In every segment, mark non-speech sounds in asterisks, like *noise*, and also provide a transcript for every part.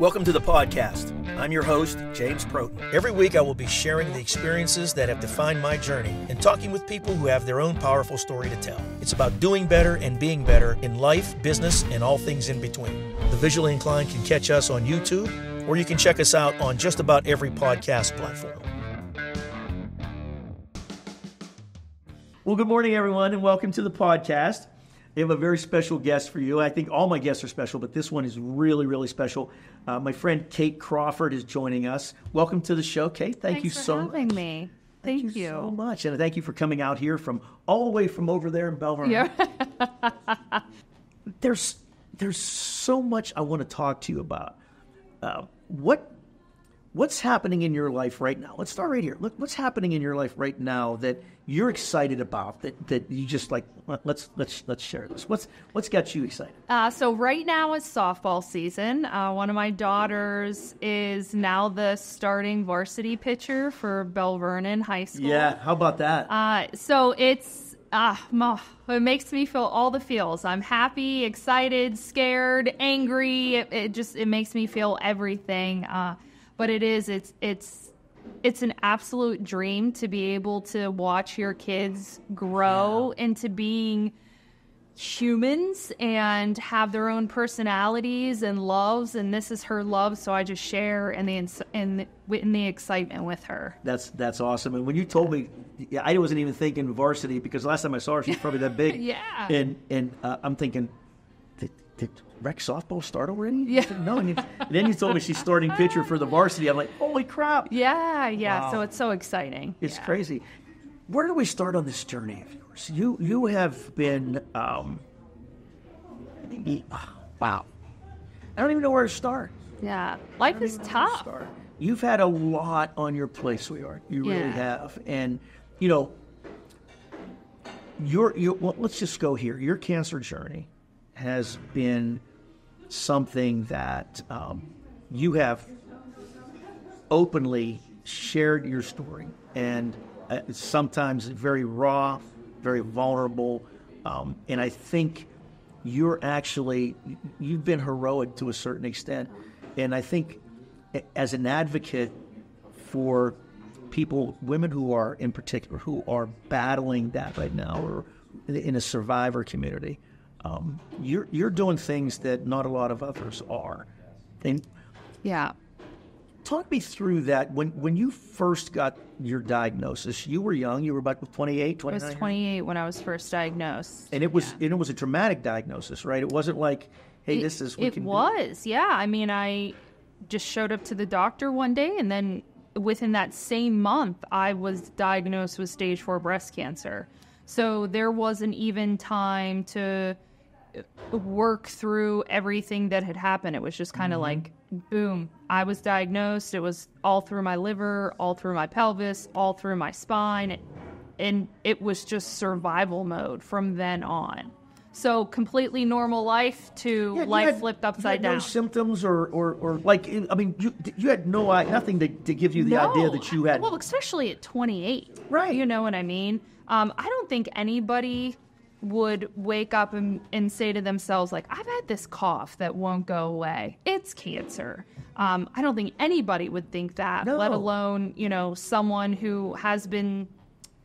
Welcome to the podcast. I'm your host, James Protin. Every week, I will be sharing the experiences that have defined my journey and talking with people who have their own powerful story to tell. It's about doing better and being better in life, business, and all things in between. The visually inclined can catch us on YouTube, or you can check us out on just about every podcast platform. Well, good morning, everyone, and welcome to the podcast. We have a very special guest for you. I think all my guests are special, but this one is really, really special. Uh, my friend Kate Crawford is joining us. Welcome to the show, Kate. Thank you so much. Thanks you for so having much. me. Thank, Thank, you, you. so much, and thank you for coming out here from all the way from over there in Belvern. Yeah. *laughs* There's there's so much I want to talk to you about. Uh, what what's happening in your life right now? Let's start right here. Look, what's happening in your life right now that you're excited about? That that you just like. let- Let's let's let's share this. What's what's got you excited? Uh, so right now is softball season. Uh, one of my daughters is now the starting varsity pitcher for Belle Vernon High School. Yeah, how about that? Uh, so it's ah, it makes me feel all the feels. I'm happy, excited, scared, angry. It, it just it makes me feel everything. Uh, but it is it's it's it's an absolute dream to be able to watch your kids grow into being humans and have their own personalities and loves and this is her love so i just share in the in the, in the excitement with her That's that's awesome. And when you told me, yeah, I wasn't even thinking varsity because last time I saw her, she's probably that big. *laughs* Yeah. And and uh, I'm thinking, did, rec softball start already? Yeah. Said, no. And, you, then you told me she's starting pitcher for the varsity. I'm like, holy crap! Yeah, yeah. Wow. So it's so exciting. It's Yeah. crazy. Where do we start on this journey of yours? You you have been, um, y- wow. I don't even know where to start. Yeah. Life is where to tough. You've had a lot on your plate, sweetheart. You really Yeah. have, and you know, your your. Well, let's just go here. Your cancer journey has been something that um, you have openly shared your story, and uh, sometimes very raw, very vulnerable, um, and I think you're actually you've been heroic to a certain extent, and I think as an advocate for people, women who are in particular who are battling that right now, or in- in a survivor community, um, you're you're doing things that not a lot of others are, and Yeah. talk me through that when when you first got your diagnosis you were young you were about 28 I was 28 when I was first diagnosed. and it was and it was a traumatic diagnosis right it wasn't like hey It- this is it can do. was. Yeah. I mean, I just showed up to the doctor one day and then within that same month I was diagnosed with stage 4 breast cancer. So there wasn't even time to work through everything that had happened. It was just kind of Mm-hmm. like, boom, I was diagnosed. It was all through my liver, all through my pelvis, all through my spine. And it was just survival mode from then on. So completely normal life to Yeah, life had- flipped you upside had no down. symptoms or, or, or like I mean you you had no nothing to, to give you the idea that you had Well, especially at 28. Right. You know what I mean? Um, I don't think anybody would wake up and, and say to themselves, like, I've had this cough that won't go away. It's cancer. Um, I don't think anybody would think that, let alone, you know, someone who has been.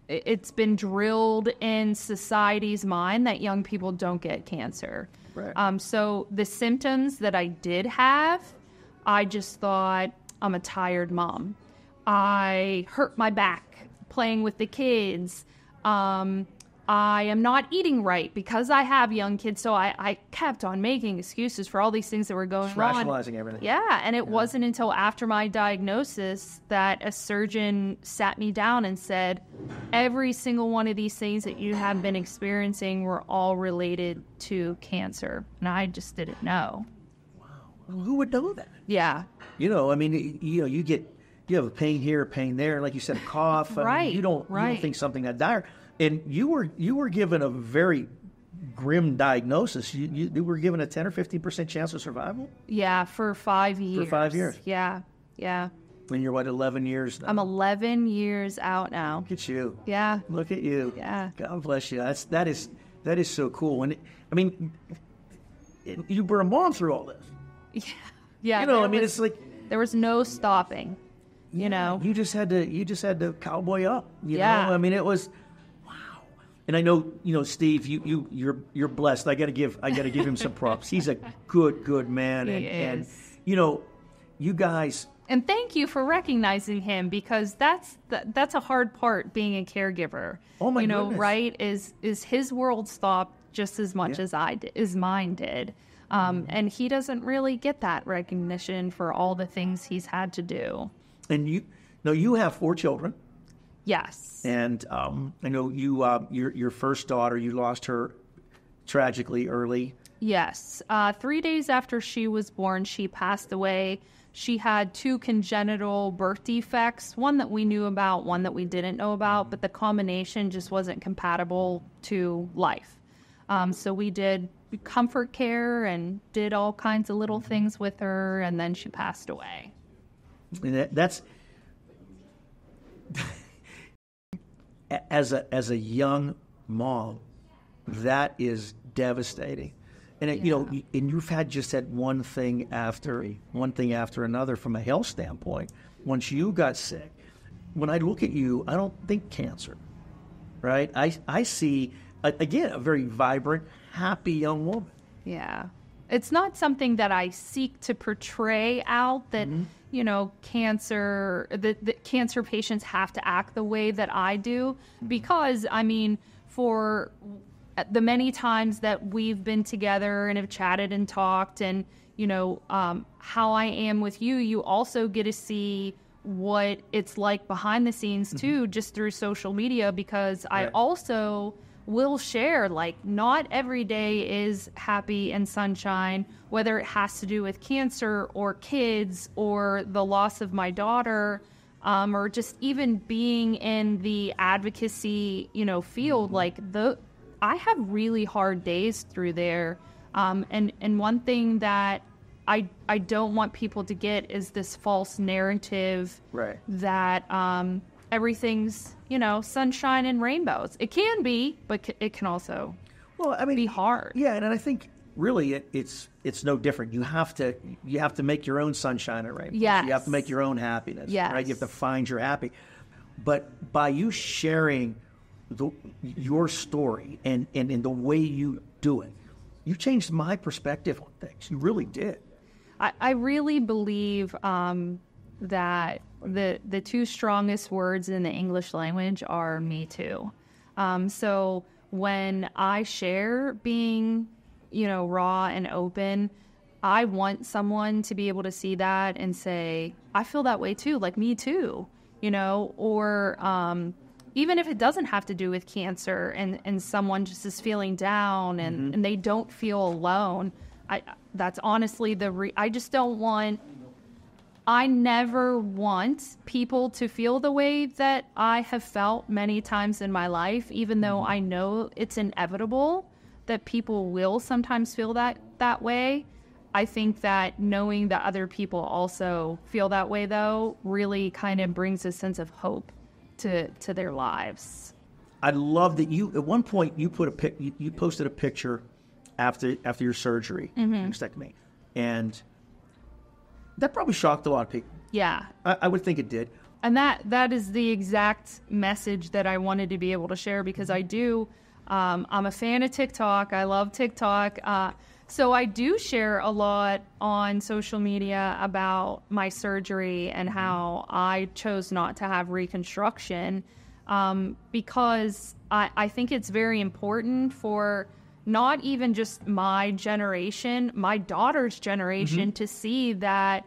it- It's been drilled in society's mind that young people don't get cancer. Right. Um, so the symptoms that I did have, I just thought I'm a tired mom. I hurt my back playing with the kids. Um, I am not eating right because I have young kids. So I, I kept on making excuses for all these things that were going Just on. rationalizing everything. Yeah, and it wasn't until after my diagnosis that a surgeon sat me down and said, every single one of these things that you have been experiencing were all related to cancer. And I just didn't know. Well, who would know that Yeah. you know i mean you know you get you have a pain here a pain there like you said a cough I mean, Right, you don't you don't think something that dire and you were you were given a very grim diagnosis you, you, you were given a 10 or 15 percent chance of survival Yeah, for five years. For five years. Yeah, yeah. when you're what 11 years now. I'm 11 years out now. Look at you. Yeah. Look at you. Yeah. God bless you. That's that is that is so cool. And it, I mean, it, you were a mom through all this. *laughs* Yeah. Yeah, you know, I mean, was- it's like There was no stopping. You know. you just had to you just had to cowboy up. You Yeah. know, I mean, it was. And I know you know Steve. You you you're you're blessed. I got to give I got to give him some *laughs* props. He's a good good man. And, and you know, you guys. And thank you for recognizing him because that's that, that's a hard part being a caregiver. Oh, my You know, goodness. right? Is is his world stopped just as much Yeah. as I did, as mine did, um, and he doesn't really get that recognition for all the things he's had to do. And you no, you have four children. Yes. And um, I know you, uh, your your first daughter, you lost her tragically early. Yes. Uh, three days after she was born, she passed away. She had two congenital birth defects, one that we knew about, one that we didn't know about, but the combination just wasn't compatible to life. Um, so we did comfort care and did all kinds of little things with her, and then she passed away. That, that's as a as a young mom, that is devastating. And it, you know, and you've had just had one thing after one thing after another from a health standpoint. Once you got sick, when I look at you, I don't think cancer, right? I I see a, again a very vibrant, happy young woman. Yeah. It's not something that I seek to portray out that, mm-hmm. you know, cancer, that, that cancer patients have to act the way that I do. Mm-hmm. Because, I mean, for the many times that we've been together and have chatted and talked, and, you know, um, how I am with you, you also get to see what it's like behind the scenes mm-hmm. too, just through social media, because I also will share like not every day is happy and sunshine whether it has to do with cancer or kids or the loss of my daughter um, or just even being in the advocacy you know field. Like the i have really hard days through there. Um, and and one thing that i i don't want people to get is this false narrative Right. that um, everything's you know sunshine and rainbows. It can be, but it can also Well, I mean, be hard. Yeah, and I think really it, it's it's no different. You have to you have to make your own sunshine and rainbows. Yes. You have to make your own happiness. Yes. Right. You have to find your happy. But by you sharing the, your story and, and, and the way you do it, you changed my perspective on things. You really did. I, I really believe um, that the the two strongest words in the English language are "me too." Um, so when I share being, you know, raw and open, I want someone to be able to see that and say, "I feel that way too," like me too, you know, or um, even if it doesn't have to do with cancer and, and someone just is feeling down and, and they don't feel alone I that's honestly the re- I just don't want I never want people to feel the way that I have felt many times in my life even though I know it's inevitable that people will sometimes feel that that way I think that knowing that other people also feel that way though really kind of brings a sense of hope to to their lives. I love that you at one point you put a pic you, you posted a picture after after your surgery, Mm-hmm. mastectomy, and that probably shocked a lot of people. Yeah. I, I would think it did. and that that is the exact message that I wanted to be able to share because I do. Um, I'm a fan of TikTok. I love TikTok. Uh, so I do share a lot on social media about my surgery and how I chose not to have reconstruction um, because I, I think it's very important for not even just my generation, my daughter's generation mm-hmm. to see that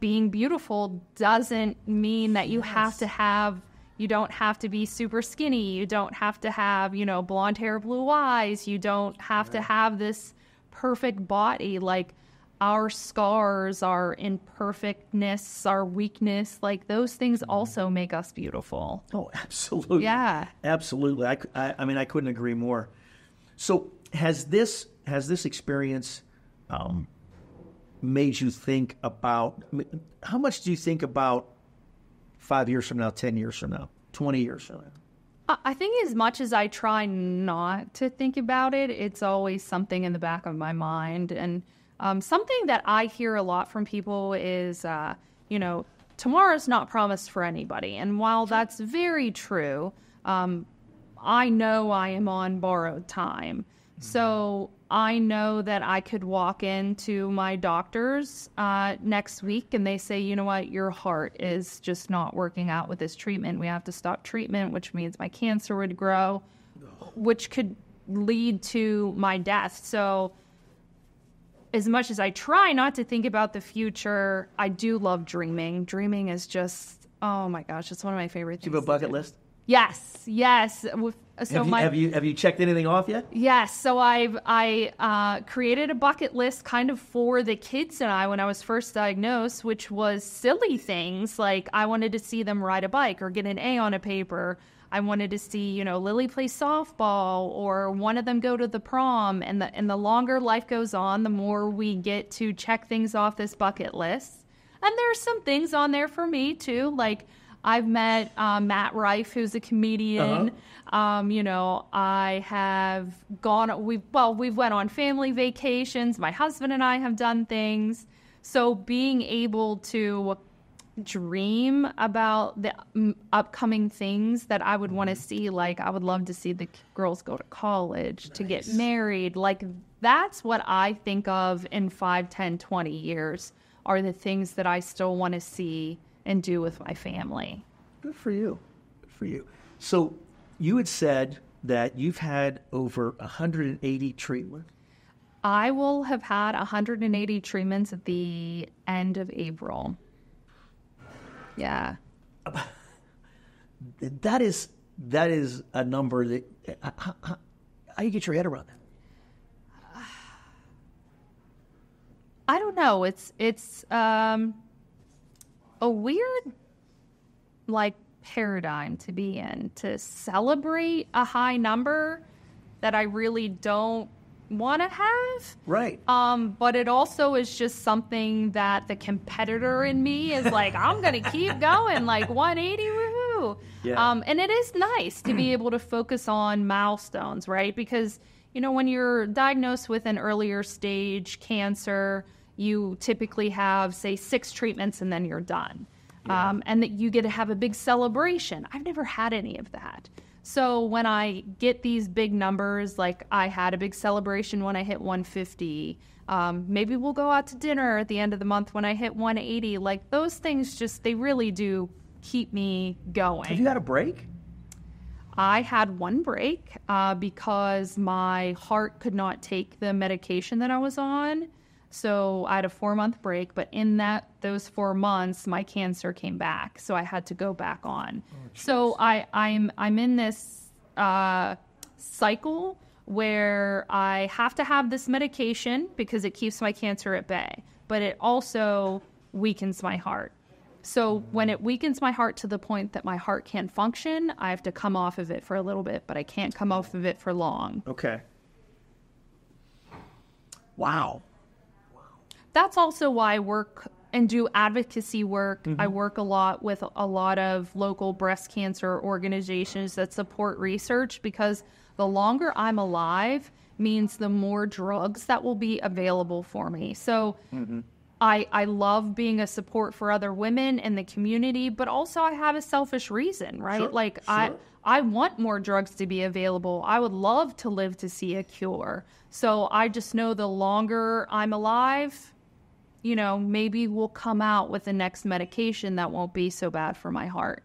being beautiful doesn't mean that you have to have you don't have to be super skinny you don't have to have you know blonde hair blue eyes you don't have to have this perfect body like our scars our imperfectness our weakness like those things mm-hmm. also make us beautiful Oh, *laughs* absolutely. Yeah. absolutely. I, I, I mean, I couldn't agree more. So, has this has this experience um, made you think about how much do you think about five years from now, ten years from now, twenty years from now? I- I think as much as I try not to think about it, it's always something in the back of my mind. And Um, something that I hear a lot from people is, uh, you know, tomorrow's not promised for anybody. And while that's very true, um, I know I am on borrowed time. So I know that I could walk into my doctor's uh, next week and they say, you know what, your heart is just not working out with this treatment. We have to stop treatment, which means my cancer would grow, which could lead to my death. So, as much as I try not to think about the future, I do love dreaming. Dreaming is just, oh my gosh, it's one of my favorite things. Do you have a bucket list? Yes, yes. With, so have, you, my, have you have you checked anything off yet? Yes. So I've I uh, created a bucket list kind of for the kids and I when I was first diagnosed, which was silly things like I wanted to see them ride a bike or get an A on a paper. I wanted to see, you know, Lily play softball or one of them go to the prom. And the and the longer life goes on, the more we get to check things off this bucket list. And there's some things on there for me too, like I've met um, Matt Rife, who's a comedian. Uh-huh. Um, you know, I have gone. We well, we've went on family vacations. My husband and I have done things. So being able to dream about the um, upcoming things that I would want to mm-hmm. see, like I would love to see the girls go to college, nice. to get married. Like that's what I think of in 5, 10, 20 years are the things that I still want to see and do with my family. Good for you. Good for you. So you had said that you've had over 180 treatments. I will have had 180 treatments at the end of April. Yeah. *laughs* That is that is a number that how, how, how you get your head around that? *sighs* I don't know. It's it's um a weird like paradigm to be in to celebrate a high number that I really don't want to have. Right. Um, but it also is just something that the competitor in me is like, I'm going to keep going, like 180, woohoo. Yeah. Um, and it is nice to be able to focus on milestones, right? Because, you know, when you're diagnosed with an earlier stage cancer, you typically have, say, six treatments and then you're done. Yeah. Um, and that you get to have a big celebration. I've never had any of that. So when I get these big numbers, like I had a big celebration when I hit 150, um, maybe we'll go out to dinner at the end of the month when I hit 180. Like those things just, they really do keep me going. Have you had a break? I had one break uh, because my heart could not take the medication that I was on. So I had a four month break, but in that those four months, my cancer came back, so I had to go back on. Oh, so I, I'm I'm in this uh, cycle where I have to have this medication because it keeps my cancer at bay, but it also weakens my heart. So when it weakens my heart to the point that my heart can't function, I have to come off of it for a little bit, but I can't come off of it for long. Okay. Wow that's also why I work and do advocacy work. Mm-hmm. I work a lot with a lot of local breast cancer organizations that support research because the longer I'm alive means the more drugs that will be available for me. So mm-hmm. I, I love being a support for other women in the community, but also I have a selfish reason, right? Sure, like sure. I I want more drugs to be available. I would love to live to see a cure. So I just know the longer I'm alive, you know, maybe we'll come out with the next medication that won't be so bad for my heart.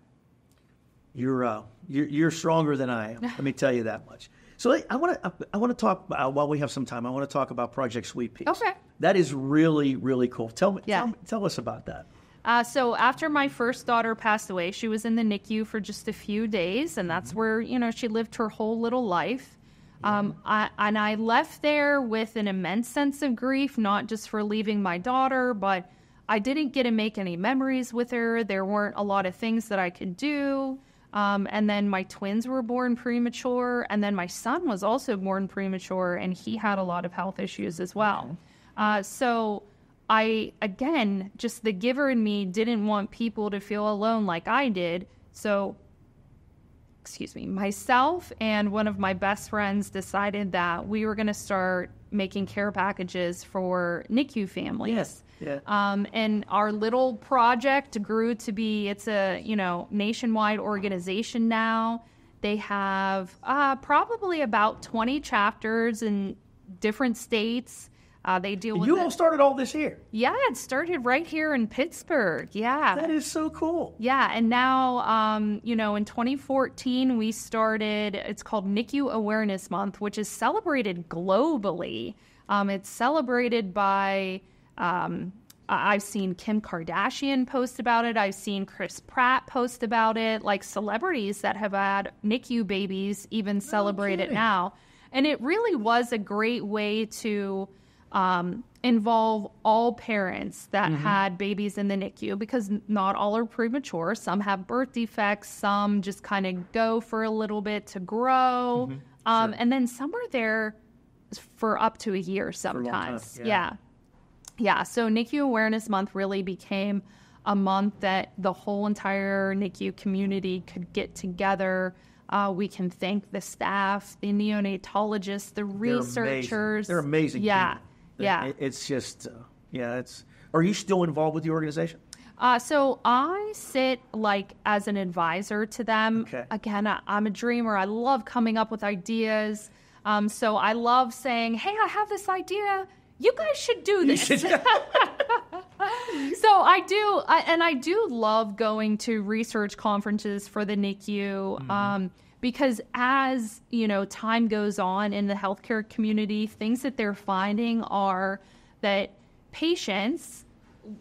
You're uh, you're, you're stronger than I am. Let me tell you that much. So I want to I want to talk uh, while we have some time. I want to talk about Project Sweet Peas. Okay. That is really really cool. Tell me, yeah. tell, tell us about that. Uh, so after my first daughter passed away, she was in the NICU for just a few days, and that's mm-hmm. where you know she lived her whole little life. Um, I, and I left there with an immense sense of grief, not just for leaving my daughter, but I didn't get to make any memories with her. There weren't a lot of things that I could do. Um, and then my twins were born premature, and then my son was also born premature, and he had a lot of health issues as well. Uh, so I, again, just the giver in me didn't want people to feel alone like I did. So excuse me, myself and one of my best friends decided that we were going to start making care packages for NICU families. Yes. Yeah. Um, and our little project grew to be it's a you know nationwide organization now. They have uh, probably about 20 chapters in different states. Uh, they deal with you it. all started all this here. Yeah, it started right here in Pittsburgh. Yeah. That is so cool. Yeah, and now, um, you know, in 2014, we started, it's called NICU Awareness Month, which is celebrated globally. Um, it's celebrated by, um, I've seen Kim Kardashian post about it. I've seen Chris Pratt post about it. Like celebrities that have had NICU babies even celebrate it now. And it really was a great way to um, involve all parents that had babies in the NICU because not all are premature. Some have birth defects, some just kind of go for a little bit to grow. Um, And then some are there for up to a year a sometimes. yeah. yeah. Yeah, so NICU Awareness Month really became a month that the whole entire NICU community could get together. Uh, we can thank the staff, the neonatologists, the They're amazing. researchers. They're amazing. Yeah, people. Yeah. It- It's just, uh, yeah. It's. Are you still involved with the organization? Uh, so I sit like as an advisor to them. Okay. Again, I, I'm a dreamer. I love coming up with ideas. Um, so I love saying, "Hey, I have this idea. You guys should do this." should- *laughs* so I do, I, and I do love going to research conferences for the NICU. Um, because as you know, time goes on in the healthcare community, things that they're finding are that patients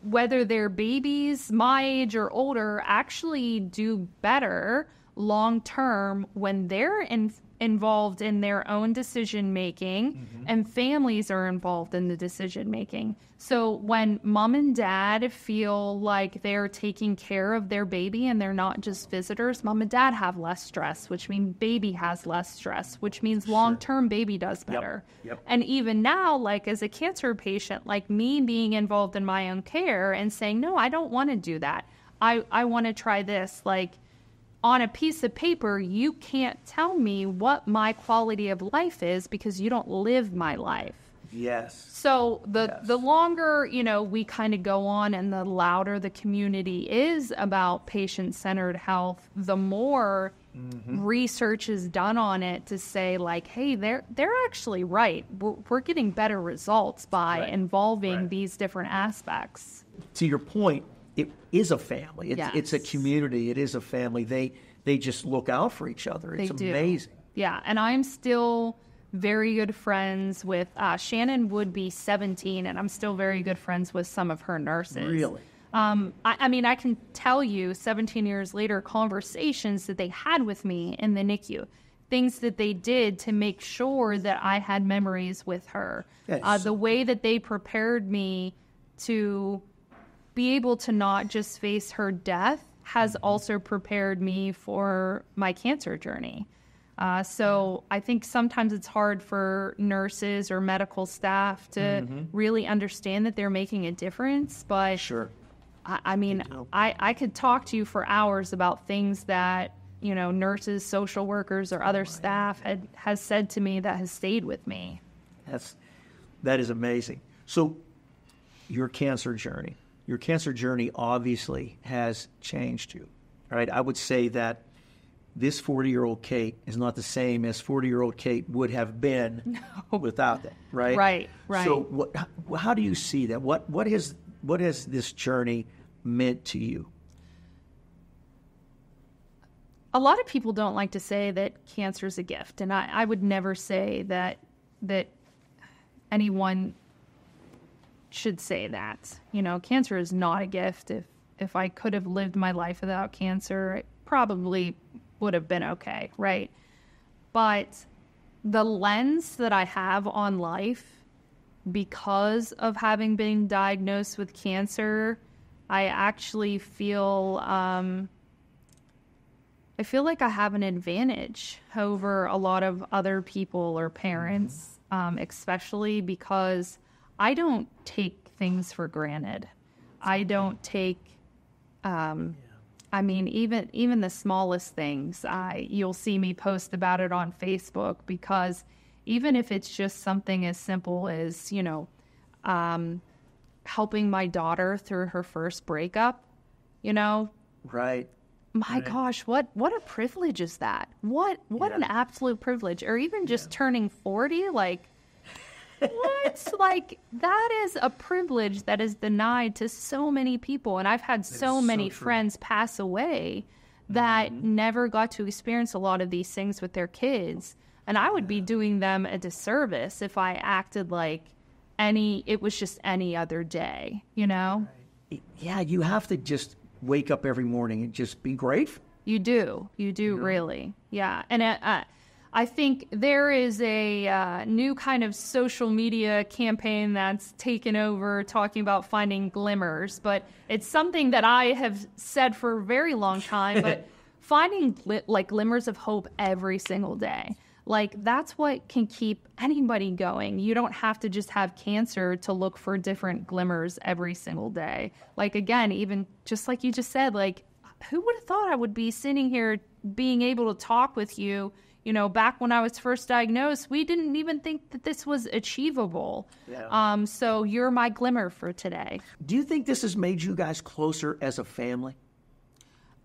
whether they're babies my age or older actually do better long term when they're in, involved in their own decision making mm-hmm. and families are involved in the decision making so when mom and dad feel like they're taking care of their baby and they're not just visitors mom and dad have less stress which means baby has less stress which means long term baby does better Yep. and even now, like as a cancer patient, like me being involved in my own care and saying, no, I don't want to do that. I, I want to try this. Like on a piece of paper, you can't tell me what my quality of life is because you don't live my life. Yes. So the Yes. the longer you know we kind of go on, and the louder the community is about patient centered health, the more Mm-hmm. research is done on it to say like, hey, they're they're actually right. We're, we're getting better results by Right. involving Right. these different aspects. To your point, it is a family. It's, it's a community. It is a family. They they just look out for each other. It's They do. amazing. Yeah, and I'm still very good friends with uh, Shannon. Would be 17, and I'm still very good friends with some of her nurses. Really? Um, I, I mean, I can tell you, 17 years later, conversations that they had with me in the NICU, things that they did to make sure that I had memories with her, Yes. uh, the way that they prepared me to be able to not just face her death has also prepared me for my cancer journey. Uh, so I think sometimes it's hard for nurses or medical staff to really understand that they're making a difference. But Sure. I, I mean. I, I could talk to you for hours about things that you know nurses, social workers, or other staff had has said to me that has stayed with me. That's that is amazing. So your cancer journey, your cancer journey obviously has changed you. Right? I would say that this 40-year-old Kate is not the same as 40-year-old Kate would have been *laughs* without that, right? Right, right. So what how, how do you see that? What what has what has this journey meant to you? a lot of people don't like to say that cancer is a gift, and I, I would never say that that anyone should say that. You know, cancer is not a gift. If if I could have lived my life without cancer, it probably would have been okay, right? But the lens that I have on life because of having been diagnosed with cancer, I actually feel um, I feel like I have an advantage over a lot of other people or parents, um, especially because I don't take things for granted. I don't take, um, I mean, even even the smallest things. I you'll see me post about it on Facebook because even if it's just something as simple as, you know, um, helping my daughter through her first breakup, you know, Right. my gosh, what what a privilege is that? What what an absolute privilege. Or even just turning 40 like what? *laughs* like that is a privilege that is denied to so many people and I've had so so many true. friends pass away that never got to experience a lot of these things with their kids. And I would be doing them a disservice if I acted like any it was just any other day, you know? Yeah, you have to just wake up every morning and just be grateful. You do. You do really. Yeah. And uh, uh, I think there is a uh, new kind of social media campaign that's taken over talking about finding glimmers, but it's something that I have said for a very long time, but *laughs* finding gli- like glimmers of hope every single day. Like that's what can keep anybody going. You don't have to just have cancer to look for different glimmers every single day. Like again, even just like you just said, like who would have thought I would be sitting here being able to talk with you? You know, back when I was first diagnosed, we didn't even think that this was achievable. Yeah. Um, so you're my glimmer for today. Do you think this has made you guys closer as a family?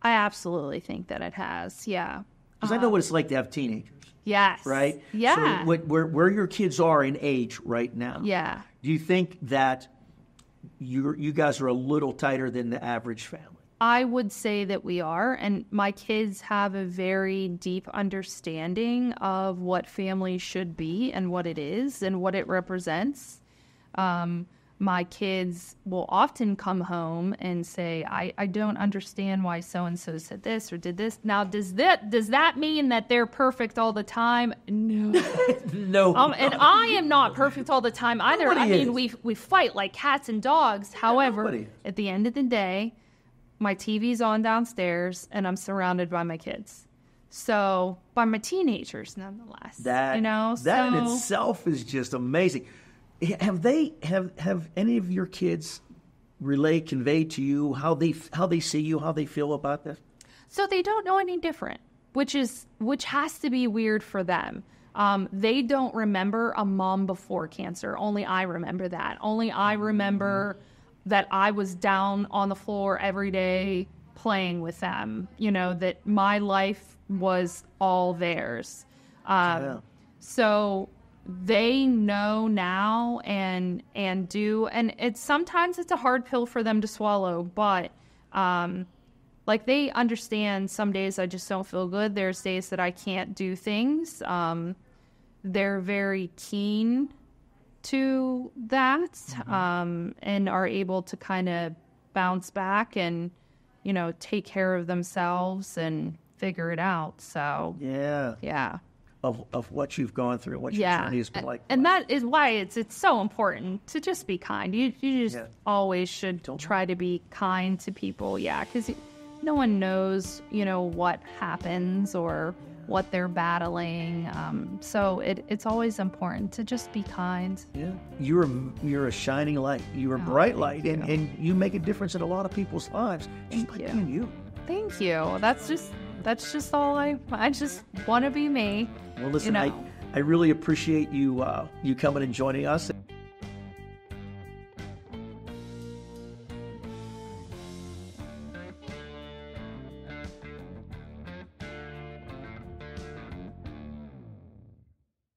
I absolutely think that it has. Yeah. Because I know what it's like to have teenagers, Yes. right? Yeah. So what, where, where your kids are in age right now. yeah. Do you think that you you guys are a little tighter than the average family? I would say that we are, and my kids have a very deep understanding of what family should be and what it is and what it represents. Um, my kids will often come home and say, I, I don't understand why so and so said this or did this. Now, does that does that mean that they're perfect all the time? No. *laughs* No. Um, and I am not perfect all the time either. I Nobody mean, is. we we fight like cats and dogs. However, at the end of the day, my TV's on downstairs, and I'm surrounded by my kids. So by my teenagers, nonetheless. that you know, that so in itself is just amazing. Have they have have any of your kids relay conveyed to you how they how they see you, how they feel about this? so they don't know any different, which is which has to be weird for them. Um, they don't remember a mom before cancer. Only I remember that. Only I remember that I was down on the floor every day playing with them. You know that my life was all theirs. Um, Yeah. so they know now and and do and it's sometimes it's a hard pill for them to swallow but um like they understand some days i just don't feel good there's days that i can't do things um they're very keen to that um and are able to kind of bounce back and you know take care of themselves and figure it out. So Yeah, yeah. Of of what you've gone through, what your yeah. journey has been and, like. and that is why it's it's so important to just be kind. You you just Yeah. always should try to be kind to people. Yeah because no one knows you know what happens or what they're battling um, so it, it's always important to just be kind Yeah, you're a, you're a shining light. You're a Oh, bright light, and, you. and you make a difference in a lot of people's lives. Thank you. you. thank you that's just that's just all i i just want to be me Well, listen, know. I I really appreciate you uh, you coming and joining us.